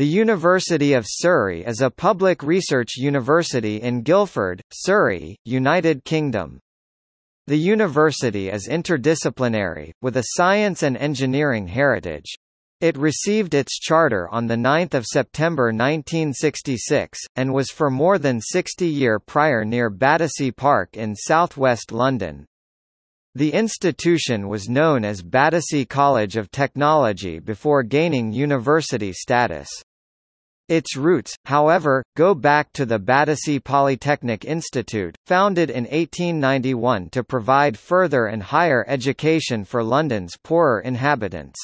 The University of Surrey is a public research university in Guildford, Surrey, United Kingdom. The university is interdisciplinary, with a science and engineering heritage. It received its charter on 9 September 1966, and was for more than 60 year prior near Battersea Park in southwest London. The institution was known as Battersea College of Technology before gaining university status. Its roots, however, go back to the Battersea Polytechnic Institute, founded in 1891 to provide further and higher education for London's poorer inhabitants.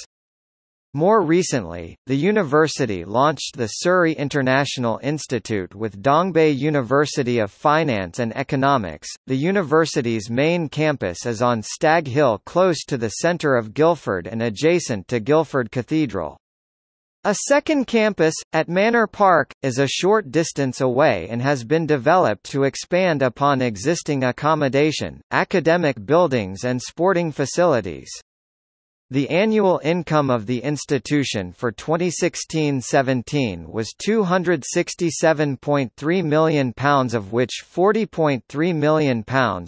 More recently, the university launched the Surrey International Institute with Dongbei University of Finance and Economics. The university's main campus is on Stag Hill close to the centre of Guildford and adjacent to Guildford Cathedral. A second campus, at Manor Park, is a short distance away and has been developed to expand upon existing accommodation, academic buildings and sporting facilities. The annual income of the institution for 2016-17 was £267.3 million of which £40.3 million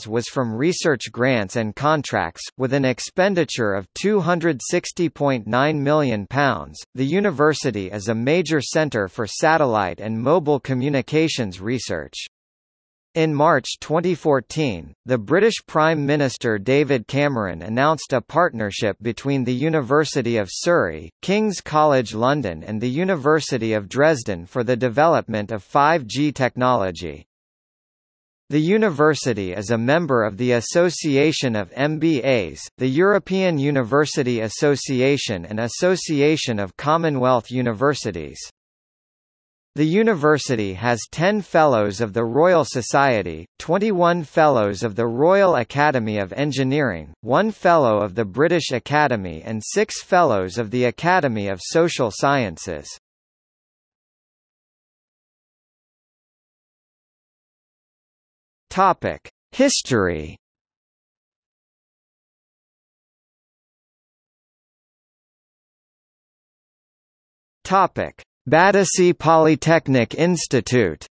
was from research grants and contracts, with an expenditure of £260.9 million. The university is a major centre for satellite and mobile communications research. In March 2014, the British Prime Minister David Cameron announced a partnership between the University of Surrey, King's College London and the University of Dresden for the development of 5G technology. The university is a member of the Association of MBAs, the European University Association and Association of Commonwealth Universities. The university has 10 Fellows of the Royal Society, 21 Fellows of the Royal Academy of Engineering, 1 Fellow of the British Academy and 6 Fellows of the Academy of Social Sciences. History Topic Battersea Polytechnic Institute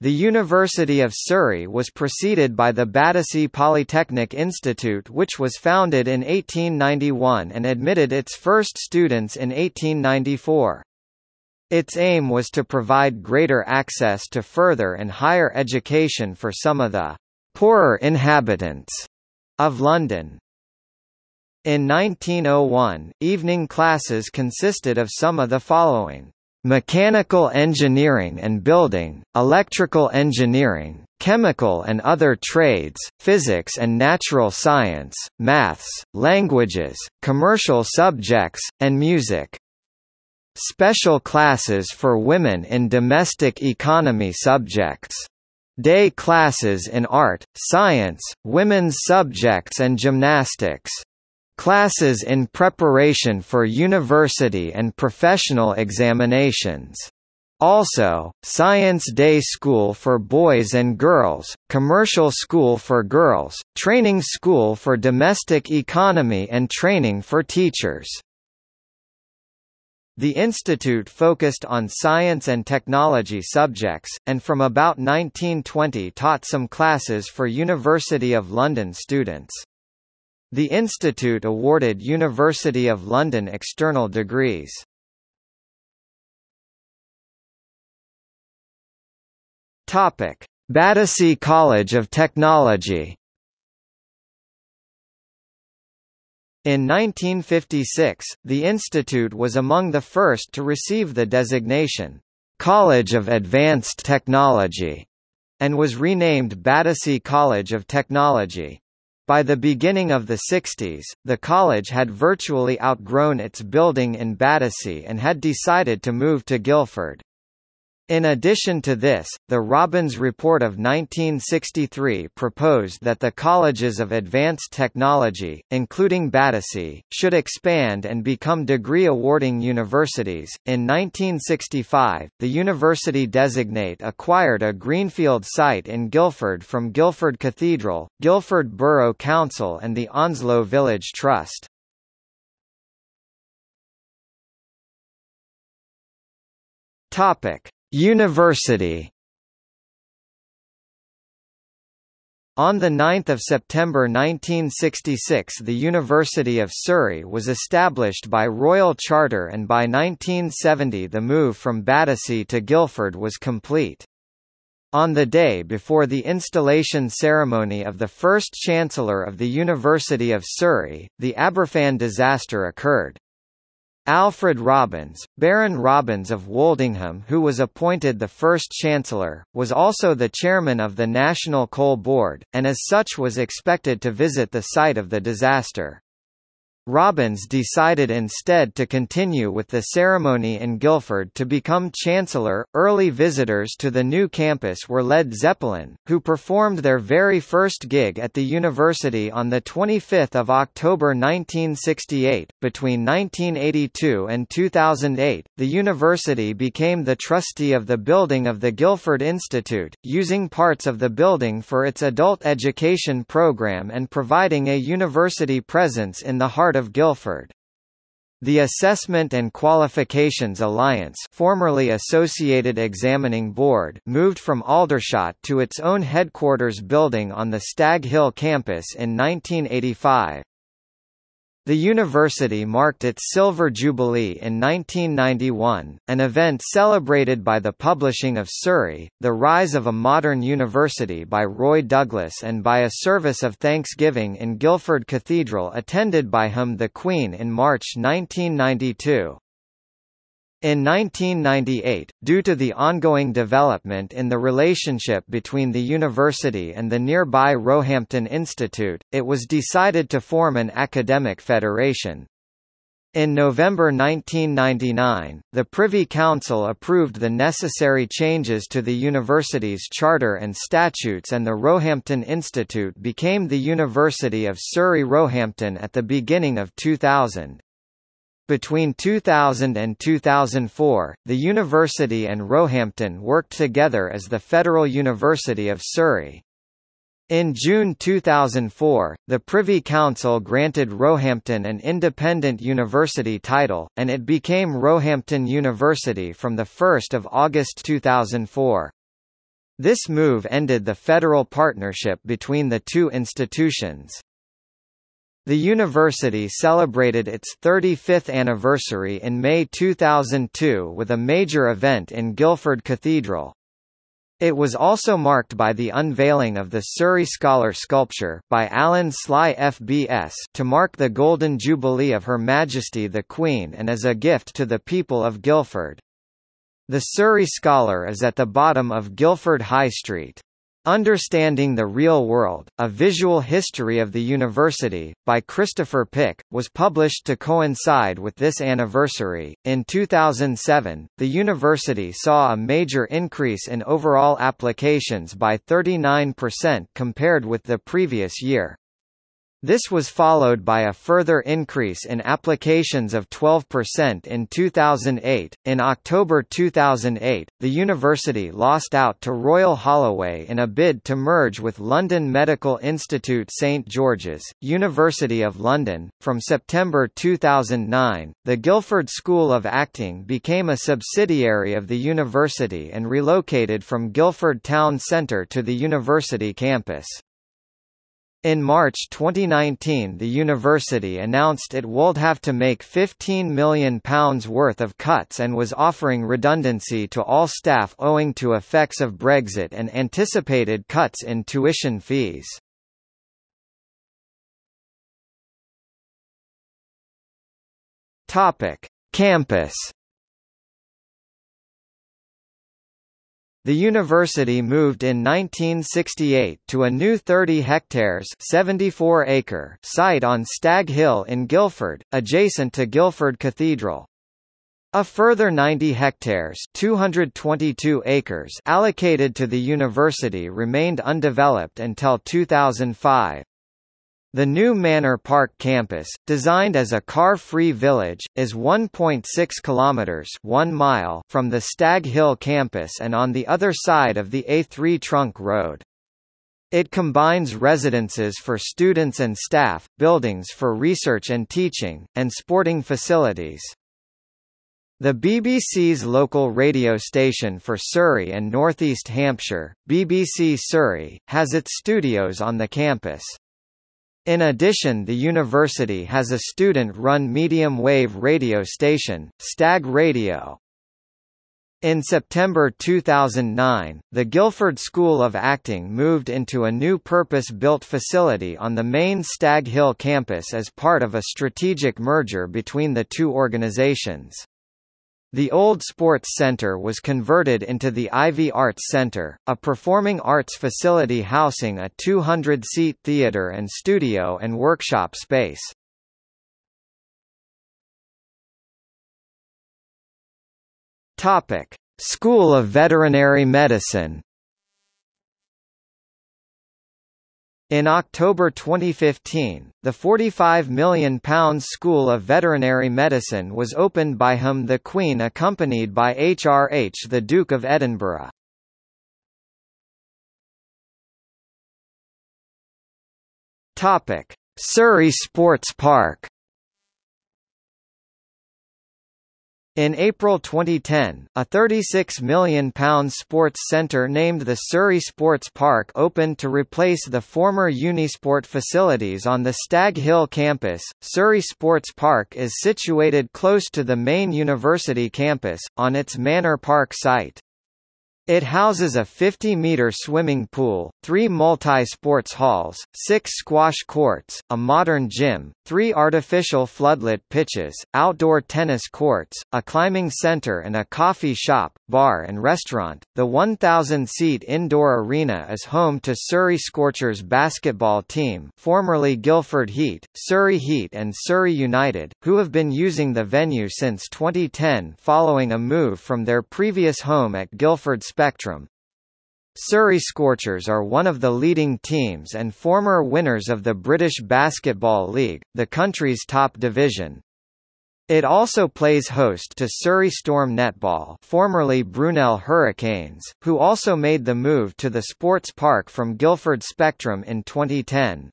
The University of Surrey was preceded by the Battersea Polytechnic Institute which was founded in 1891 and admitted its first students in 1894. Its aim was to provide greater access to further and higher education for some of the poorer inhabitants of London. In 1901, evening classes consisted of some of the following mechanical engineering and building, electrical engineering, chemical and other trades, physics and natural science, maths, languages, commercial subjects, and music. Special classes for women in domestic economy subjects. Day classes in art, science, women's subjects and gymnastics. Classes in preparation for university and professional examinations. Also, Science Day School for boys and girls, Commercial School for girls, Training School for domestic economy and training for teachers. The institute focused on science and technology subjects, and from about 1920 taught some classes for University of London students. The institute awarded University of London external degrees. Topic: Battersea College of Technology. In 1956, the institute was among the first to receive the designation, College of Advanced Technology, and was renamed Battersea College of Technology. By the beginning of the 60s, the college had virtually outgrown its building in Battersea and had decided to move to Guildford. In addition to this, the Robbins Report of 1963 proposed that the colleges of advanced technology, including Battersea, should expand and become degree awarding universities. In 1965, the University Designate acquired a greenfield site in Guildford from Guildford Cathedral, Guildford Borough Council, and the Onslow Village Trust. Topic University On 9 September 1966 the University of Surrey was established by royal charter and by 1970 the move from Battersea to Guildford was complete. On the day before the installation ceremony of the first Chancellor of the University of Surrey, the Aberfan disaster occurred. Alfred Robens, Baron Robens of Woldingham who was appointed the first Chancellor, was also the chairman of the National Coal Board, and as such was expected to visit the site of the disaster. Robens decided instead to continue with the ceremony in Guildford to become Chancellor. Early visitors to the new campus were Led Zeppelin, who performed their very first gig at the university on the 25th of October 1968. Between 1982 and 2008, the university became the trustee of the building of the Guildford Institute, using parts of the building for its adult education program and providing a university presence in the heart of Guildford. The Assessment and Qualifications Alliance formerly Associated Examining Board moved from Aldershot to its own headquarters building on the Stag Hill campus in 1985. The university marked its Silver Jubilee in 1991, an event celebrated by the publishing of Surrey, The Rise of a Modern University by Roy Douglas and by a service of thanksgiving in Guildford Cathedral attended by him the Queen in March 1992. In 1998, due to the ongoing development in the relationship between the university and the nearby Roehampton Institute, it was decided to form an academic federation. In November 1999, the Privy Council approved the necessary changes to the university's charter and statutes and the Roehampton Institute became the University of Surrey Roehampton at the beginning of 2000. Between 2000 and 2004, the university and Roehampton worked together as the Federal University of Surrey. In June 2004, the Privy Council granted Roehampton an independent university title, and it became Roehampton University from 1 August 2004. This move ended the federal partnership between the two institutions. The university celebrated its 35th anniversary in May 2002 with a major event in Guildford Cathedral. It was also marked by the unveiling of the Surrey Scholar sculpture by Alan Sly FBS to mark the Golden Jubilee of Her Majesty the Queen and as a gift to the people of Guildford. The Surrey Scholar is at the bottom of Guildford High Street. Understanding the Real World, A Visual History of the University, by Christopher Pick, was published to coincide with this anniversary. In 2007, the university saw a major increase in overall applications by 39% compared with the previous year. This was followed by a further increase in applications of 12% in 2008. In October 2008, the university lost out to Royal Holloway in a bid to merge with London Medical Institute St George's, University of London. From September 2009, the Guildford School of Acting became a subsidiary of the university and relocated from Guildford Town Centre to the university campus. In March 2019 the university announced it would have to make £15 million worth of cuts and was offering redundancy to all staff owing to effects of Brexit and anticipated cuts in tuition fees. Campus The university moved in 1968 to a new 30 hectares 74 acre site on Stag Hill in Guildford, adjacent to Guildford Cathedral. A further 90 hectares 222 acres allocated to the university remained undeveloped until 2005. The new Manor Park campus, designed as a car-free village, is 1.6 kilometers (1 mile) from the Stag Hill campus and on the other side of the A3 Trunk Road. It combines residences for students and staff, buildings for research and teaching, and sporting facilities. The BBC's local radio station for Surrey and North East Hampshire, BBC Surrey, has its studios on the campus. In addition the university has a student-run medium-wave radio station, Stag Radio. In September 2009, the Guildford School of Acting moved into a new purpose-built facility on the main Stag Hill campus as part of a strategic merger between the two organisations. The old Sports Centre was converted into the Ivy Arts Centre, a performing arts facility housing a 200-seat theatre and studio and workshop space. Topic: School of Veterinary Medicine. In October 2015, the £45 million School of Veterinary Medicine was opened by him the Queen accompanied by HRH the Duke of Edinburgh. Surrey Sports Park In April 2010, a £36 million sports centre named the Surrey Sports Park opened to replace the former Unisport facilities on the Stag Hill campus. Surrey Sports Park is situated close to the main university campus, on its Manor Park site. It houses a 50-meter swimming pool, three multi-sports halls, six squash courts, a modern gym, three artificial floodlit pitches, outdoor tennis courts, a climbing center and a coffee shop, bar and restaurant. The 1,000-seat indoor arena is home to Surrey Scorchers basketball team formerly Guildford Heat, Surrey Heat and Surrey United, who have been using the venue since 2010 following a move from their previous home at Guildford spectrum. Surrey Scorchers are one of the leading teams and former winners of the British Basketball League, the country's top division. It also plays host to Surrey Storm Netball formerly Brunel Hurricanes, who also made the move to the sports park from Guildford Spectrum in 2010.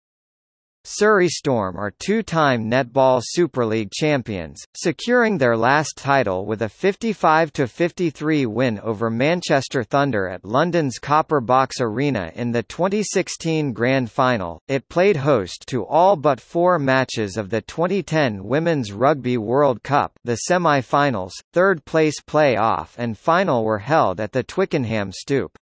Surrey Storm are two-time Netball Super League champions, securing their last title with a 55-53 win over Manchester Thunder at London's Copper Box Arena in the 2016 Grand Final. It played host to all but four matches of the 2010 Women's Rugby World Cup. The semi-finals, third-place play-off and final were held at the Twickenham Stoop.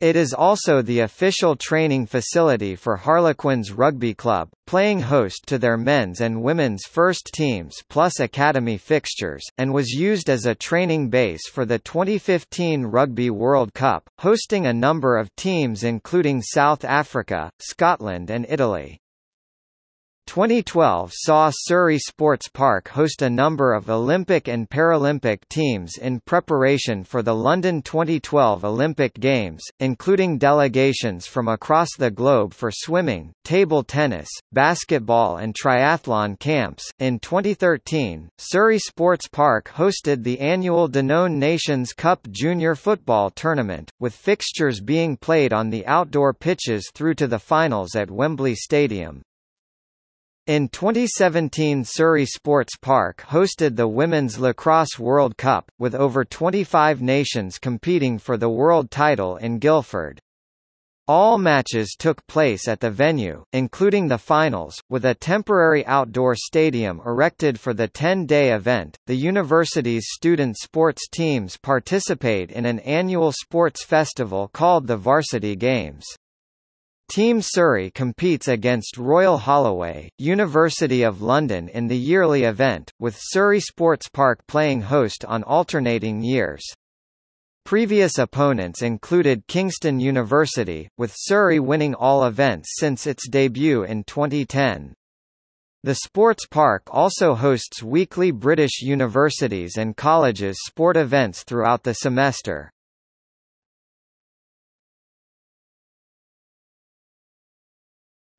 It is also the official training facility for Harlequins Rugby Club, playing host to their men's and women's first teams plus academy fixtures, and was used as a training base for the 2015 Rugby World Cup, hosting a number of teams including South Africa, Scotland and Italy. 2012 saw Surrey Sports Park host a number of Olympic and Paralympic teams in preparation for the London 2012 Olympic Games, including delegations from across the globe for swimming, table tennis, basketball, and triathlon camps. In 2013, Surrey Sports Park hosted the annual Danone Nations Cup Junior Football Tournament, with fixtures being played on the outdoor pitches through to the finals at Wembley Stadium. In 2017 Surrey Sports Park hosted the Women's Lacrosse World Cup, with over 25 nations competing for the world title in Guildford. All matches took place at the venue, including the finals, with a temporary outdoor stadium erected for the 10-day event. The university's student sports teams participate in an annual sports festival called the Varsity Games. Team Surrey competes against Royal Holloway, University of London in the yearly event, with Surrey Sports Park playing host on alternating years. Previous opponents included Kingston University, with Surrey winning all events since its debut in 2010. The sports park also hosts weekly British universities and colleges sport events throughout the semester.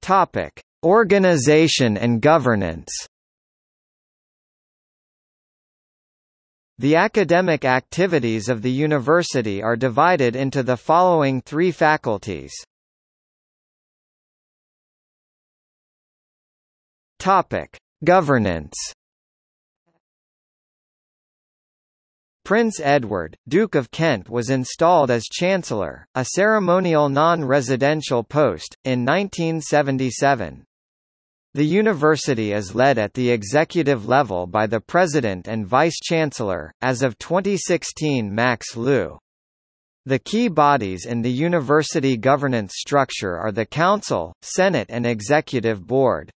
Topic: Organization and governance. The academic activities of the university are divided into the following three faculties. Topic: Governance. Prince Edward, Duke of Kent was installed as Chancellor, a ceremonial non-residential post, in 1977. The university is led at the executive level by the President and Vice-Chancellor, as of 2016 Max Lu. The key bodies in the university governance structure are the Council, Senate and Executive Board.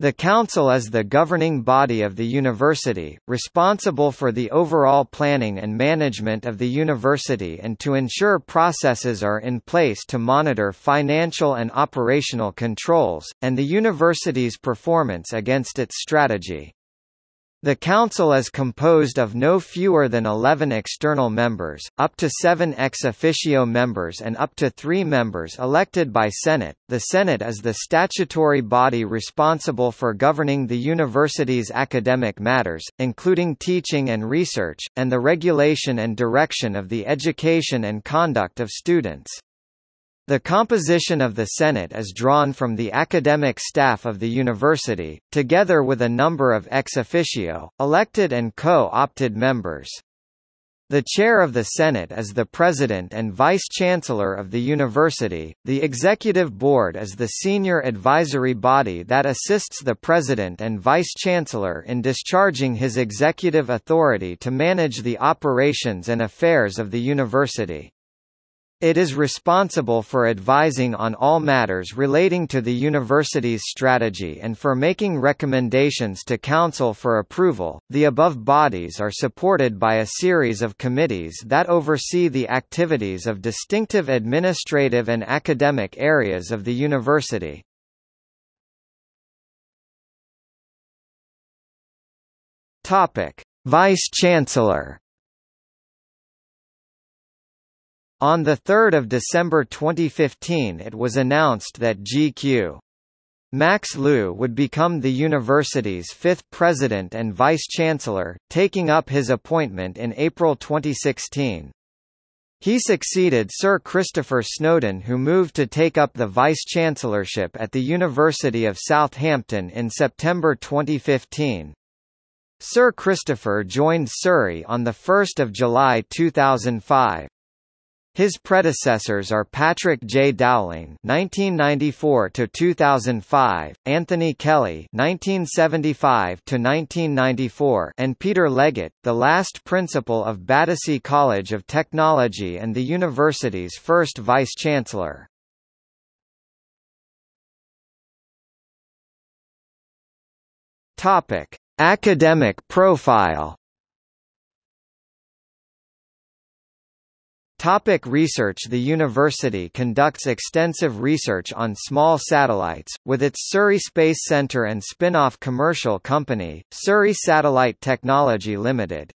The Council is the governing body of the university, responsible for the overall planning and management of the university and to ensure processes are in place to monitor financial and operational controls, and the university's performance against its strategy. The Council is composed of no fewer than 11 external members, up to seven ex officio members and up to three members elected by Senate. The Senate is the statutory body responsible for governing the university's academic matters, including teaching and research, and the regulation and direction of the education and conduct of students. The composition of the Senate is drawn from the academic staff of the university, together with a number of ex officio, elected and co-opted members. The chair of the Senate is the president and vice-chancellor of the university. The executive board is the senior advisory body that assists the president and vice-chancellor in discharging his executive authority to manage the operations and affairs of the university. It is responsible for advising on all matters relating to the university's strategy and for making recommendations to Council for approval. The above bodies are supported by a series of committees that oversee the activities of distinctive administrative and academic areas of the university. Topic: Vice Chancellor On 3 December 2015 it was announced that G.Q. Max Lu would become the university's fifth president and vice-chancellor, taking up his appointment in April 2016. He succeeded Sir Christopher Snowden who moved to take up the vice-chancellorship at the University of Southampton in September 2015. Sir Christopher joined Surrey on 1 July 2005. His predecessors are Patrick J. Dowling (1994–2005), Anthony Kelly (1975–1994), and Peter Leggett, the last principal of Battersea College of Technology and the university's first vice-chancellor. Topic: Academic profile. Topic research The university conducts extensive research on small satellites, with its Surrey Space Centre and spin-off commercial company, Surrey Satellite Technology Limited.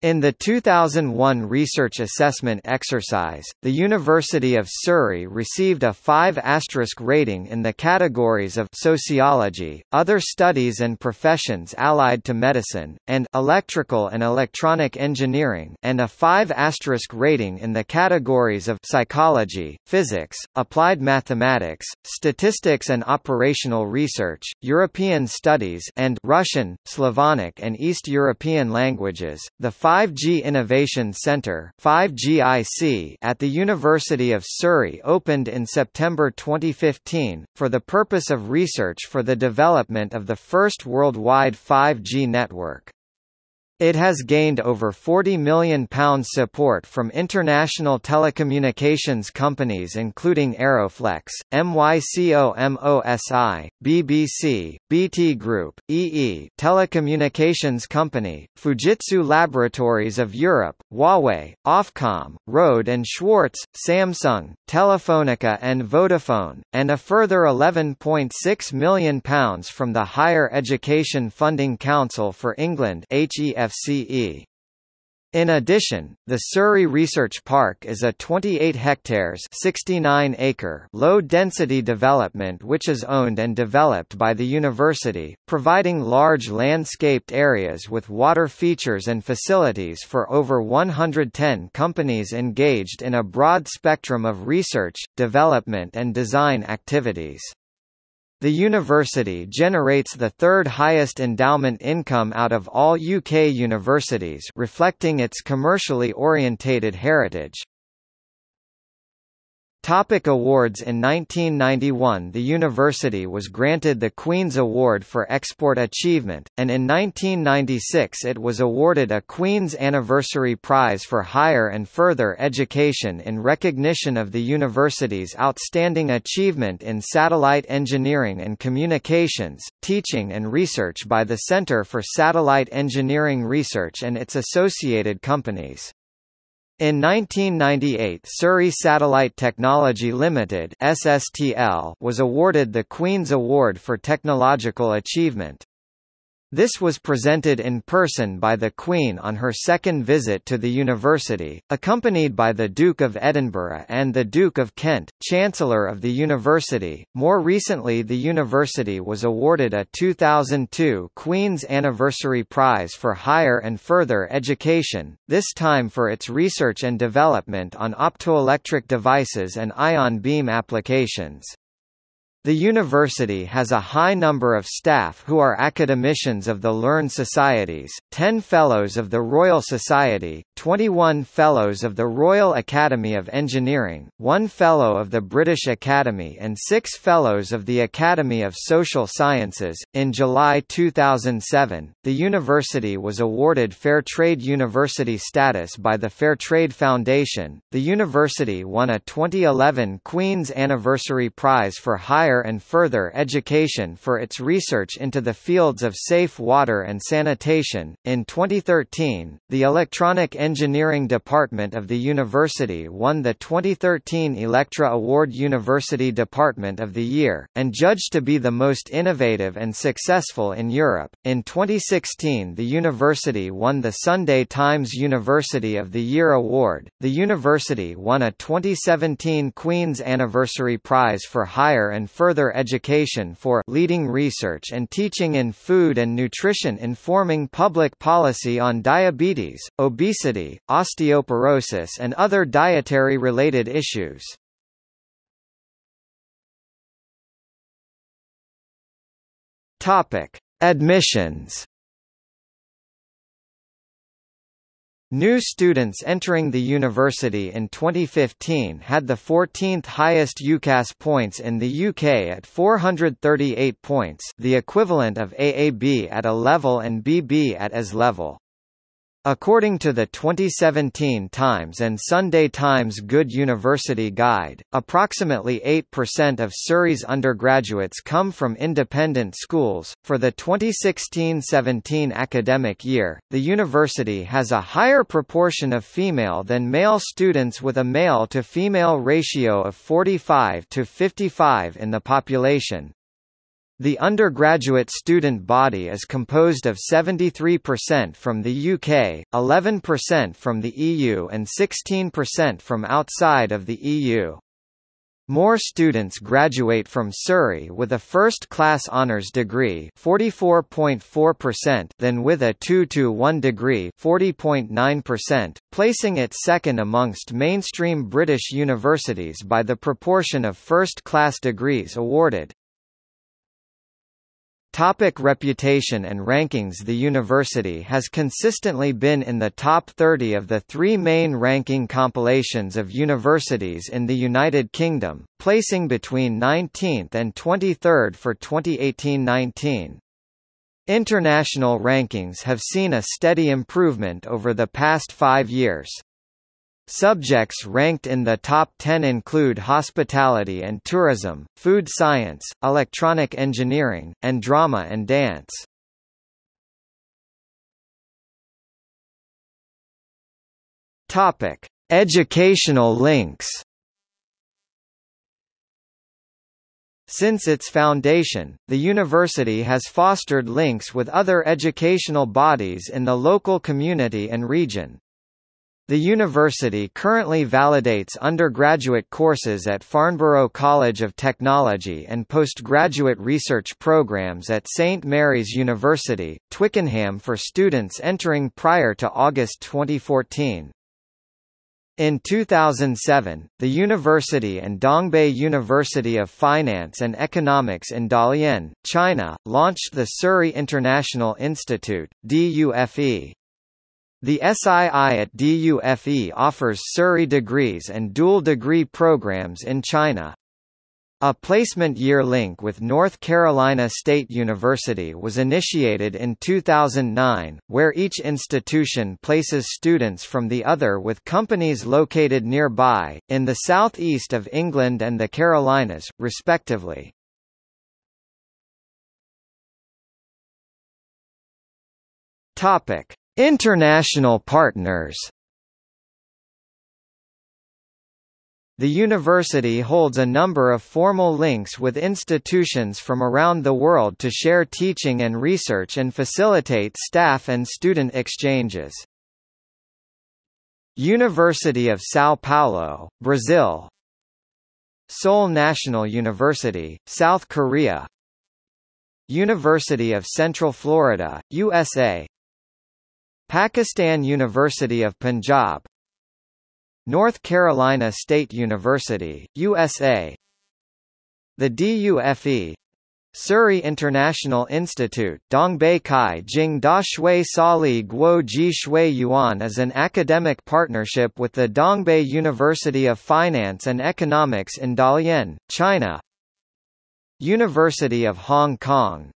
In the 2001 research assessment exercise, the University of Surrey received a 5 asterisk rating in the categories of sociology, other studies and professions allied to medicine, and electrical and electronic engineering, and a 5 asterisk rating in the categories of psychology, physics, applied mathematics, statistics and operational research, European studies, and Russian, Slavonic and East European languages. The 5G Innovation Centre 5GIC at the University of Surrey opened in September 2015, for the purpose of research for the development of the first worldwide 5G network. It has gained over £40 million support from international telecommunications companies including Aeroflex, MYCOM OSI, BBC, BT Group, EE Telecommunications Company, Fujitsu Laboratories of Europe, Huawei, Ofcom, Rohde and Schwarz, Samsung, Telefonica and Vodafone, and a further £11.6 million from the Higher Education Funding Council for England HEF FCE. In addition, the Surrey Research Park is a 28 hectares 69 acre low-density development which is owned and developed by the university, providing large landscaped areas with water features and facilities for over 110 companies engaged in a broad spectrum of research, development and design activities. The university generates the third highest endowment income out of all UK universities reflecting its commercially orientated heritage. Topic awards In 1991 the university was granted the Queen's Award for Export Achievement, and in 1996 it was awarded a Queen's Anniversary Prize for Higher and Further Education in recognition of the university's outstanding achievement in satellite engineering and communications, teaching and research by the Centre for Satellite Engineering Research and its associated companies. In 1998 Surrey Satellite Technology Limited SSTL was awarded the Queen's Award for Technological Achievement. This was presented in person by the Queen on her second visit to the university, accompanied by the Duke of Edinburgh and the Duke of Kent, Chancellor of the university. More recently, the university was awarded a 2002 Queen's Anniversary Prize for Higher and Further Education, this time for its research and development on optoelectric devices and ion beam applications. The university has a high number of staff who are academicians of the Learned Societies, 10 Fellows of the Royal Society, 21 Fellows of the Royal Academy of Engineering, 1 Fellow of the British Academy, and 6 Fellows of the Academy of Social Sciences. In July 2007, the university was awarded Fair Trade University status by the Fair Trade Foundation. The university won a 2011 Queen's Anniversary Prize for Higher higher and further education for its research into the fields of safe water and sanitation. In 2013, the Electronic Engineering Department of the university won the 2013 Elektra Award University Department of the Year, and judged to be the most innovative and successful in Europe. In 2016, the university won the Sunday Times University of the Year Award. The university won a 2017 Queen's Anniversary Prize for Higher and further education for leading research and teaching in food and nutrition informing public policy on diabetes, obesity, osteoporosis and other dietary-related issues. Topic: Admissions New students entering the university in 2015 had the 14th highest UCAS points in the UK at 438 points the equivalent of AAB at A level and BB at AS level. According to the 2017 Times and Sunday Times Good University Guide, approximately 8% of Surrey's undergraduates come from independent schools. For the 2016-17 academic year, the university has a higher proportion of female than male students with a male to female ratio of 45 to 55 in the population, the undergraduate student body is composed of 73% from the UK, 11% from the EU and 16% from outside of the EU. More students graduate from Surrey with a first-class honours degree 44.4% than with a 2-1 degree 40.9%, placing it second amongst mainstream British universities by the proportion of first-class degrees awarded. Topic reputation and rankings The university has consistently been in the top 30 of the three main ranking compilations of universities in the United Kingdom, placing between 19th and 23rd for 2018-19. International rankings have seen a steady improvement over the past five years. Subjects ranked in the top 10 include hospitality and tourism, food science, electronic engineering, and drama and dance. Topic: Educational links. Since its foundation, the university has fostered links with other educational bodies in the local community and region. The university currently validates undergraduate courses at Farnborough College of Technology and postgraduate research programs at St Mary's University, Twickenham for students entering prior to August 2014. In 2007, the university and Dongbei University of Finance and Economics in Dalian, China, launched the Surrey International Institute DUFE. The SII at DUFE offers Surrey degrees and dual degree programs in China. A placement year link with North Carolina State University was initiated in 2009, where each institution places students from the other with companies located nearby, in the southeast of England and the Carolinas, respectively. International partners. The university holds a number of formal links with institutions from around the world to share teaching and research and facilitate staff and student exchanges. University of São Paulo, Brazil. Seoul National University, South Korea. University of Central Florida, USA Pakistan University of Punjab North Carolina State University, USA The DUFE Surrey International Institute Dongbei Kai Jing Da Shui Sali Guo Ji Shui Yuan is an academic partnership with the Dongbei University of Finance and Economics in Dalian, China. University of Hong Kong.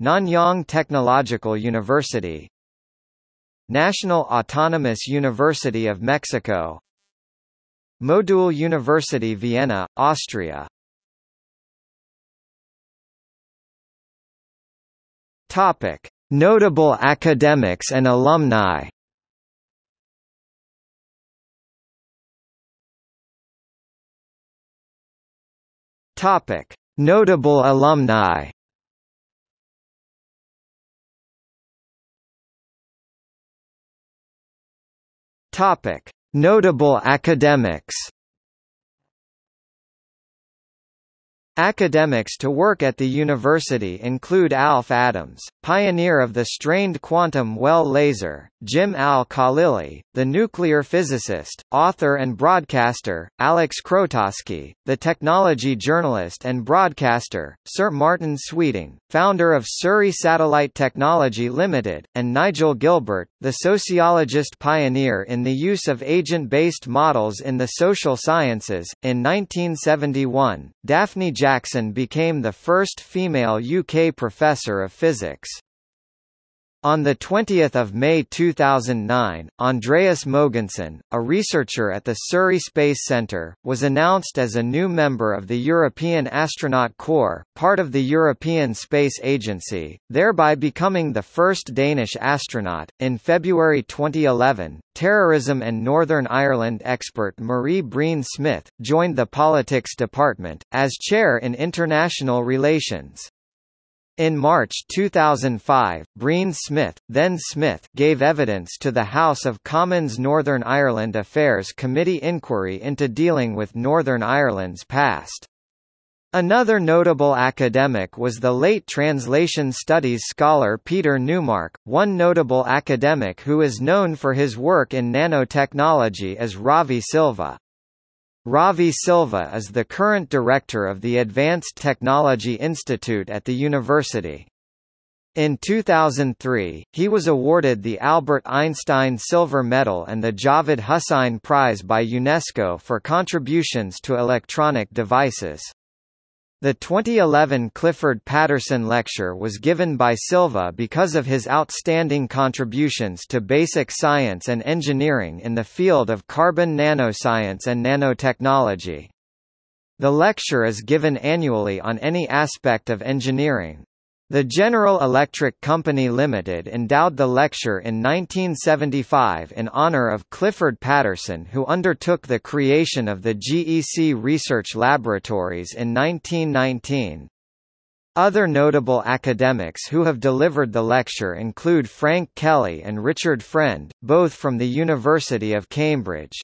Nanyang Technological University National Autonomous University of Mexico Modul University Vienna, Austria Topic: Notable academics and alumni. Topic: Notable alumni. Topic: Notable academics. Academics to work at the university include Alf Adams, pioneer of the strained quantum well laser, Jim Al-Khalili, the nuclear physicist, author and broadcaster, Aleks Krotoski, the technology journalist and broadcaster, Sir Martin Sweeting, founder of Surrey Satellite Technology Limited, and Nigel Gilbert, the sociologist pioneer in the use of agent-based models in the social sciences. In 1971, Daphne Jackson became the first female UK professor of physics. On 20 May 2009, Andreas Mogensen, a researcher at the Surrey Space Centre, was announced as a new member of the European Astronaut Corps, part of the European Space Agency, thereby becoming the first Danish astronaut. In February 2011, terrorism and Northern Ireland expert Marie Breen Smyth joined the Politics Department, as chair in international relations. In March 2005, Breen Smyth, then Smyth, gave evidence to the House of Commons Northern Ireland Affairs Committee inquiry into dealing with Northern Ireland's past. Another notable academic was the late translation studies scholar Peter Newmark. One notable academic who is known for his work in nanotechnology is Ravi Silva. Ravi Silva is the current director of the Advanced Technology Institute at the university. In 2003, he was awarded the Albert Einstein Silver Medal and the Javed Husain Prize by UNESCO for contributions to electronic devices. The 2011 Clifford Paterson Lecture was given by Silva because of his outstanding contributions to basic science and engineering in the field of carbon nanoscience and nanotechnology. The lecture is given annually on any aspect of engineering. The General Electric Company Limited endowed the lecture in 1975 in honor of Clifford Paterson who undertook the creation of the GEC Research Laboratories in 1919. Other notable academics who have delivered the lecture include Frank Kelly and Richard Friend, both from the University of Cambridge.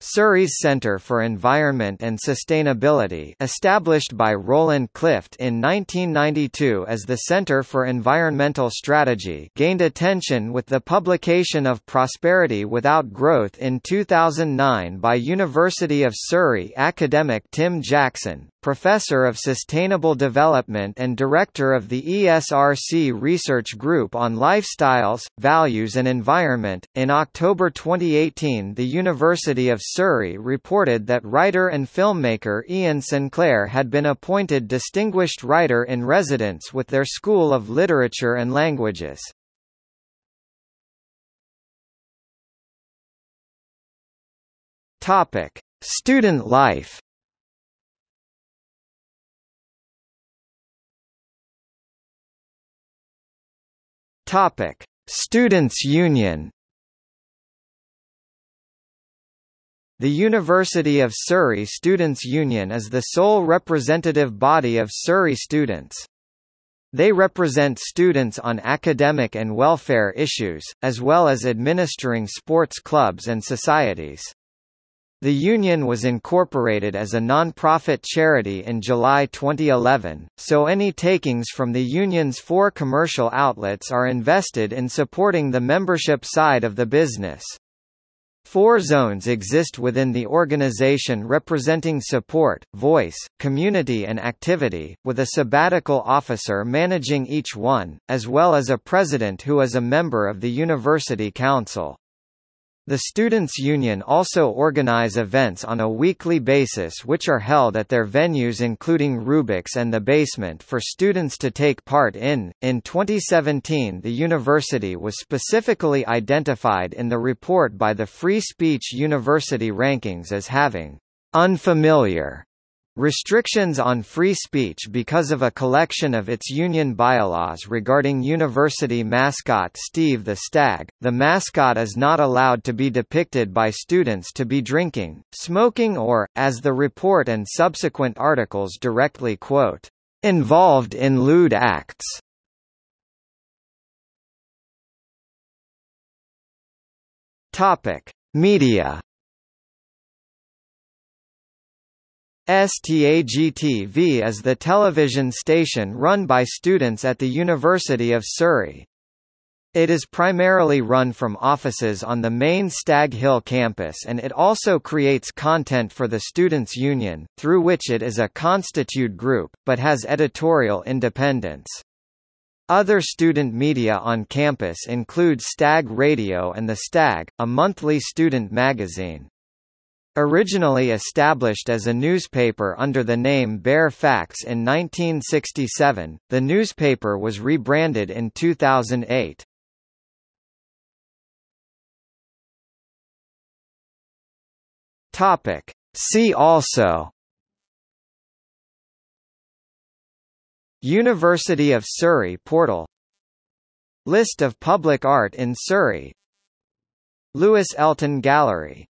Surrey's Centre for Environment and Sustainability established by Roland Clift in 1992 as the Centre for Environmental Strategy gained attention with the publication of Prosperity Without Growth in 2009 by University of Surrey academic Tim Jackson, Professor of Sustainable Development and Director of the ESRC Research Group on Lifestyles, Values and Environment. In October 2018, the University of Surrey reported that writer and filmmaker Iain Sinclair had been appointed Distinguished Writer in Residence with their School of Literature and Languages. Topic: Student life. Topic: Students' Union. The University of Surrey Students' Union is the sole representative body of Surrey students. They represent students on academic and welfare issues, as well as administering sports clubs and societies. The union was incorporated as a non-profit charity in July 2011, so any takings from the union's four commercial outlets are invested in supporting the membership side of the business. Four zones exist within the organization representing support, voice, community and activity, with a sabbatical officer managing each one, as well as a president who is a member of the University Council. The Students' Union also organize events on a weekly basis which are held at their venues including Rubix and the Basement for students to take part in. In 2017 the university was specifically identified in the report by the Free Speech University Rankings as having unfamiliar Restrictions on free speech because of a collection of its union bylaws regarding university mascot Steve the Stag. The mascot is not allowed to be depicted by students to be drinking, smoking or, as the report and subsequent articles directly quote, involved in lewd acts. Topic: Media STAGTV is the television station run by students at the University of Surrey. It is primarily run from offices on the main Stag Hill campus and it also creates content for the Students' Union, through which it is a constitute group, but has editorial independence. Other student media on campus include Stag Radio and The Stag, a monthly student magazine. Originally established as a newspaper under the name Bare Facts in 1967, the newspaper was rebranded in 2008. Topic. See also University of Surrey portal List of public art in Surrey Lewis Elton Gallery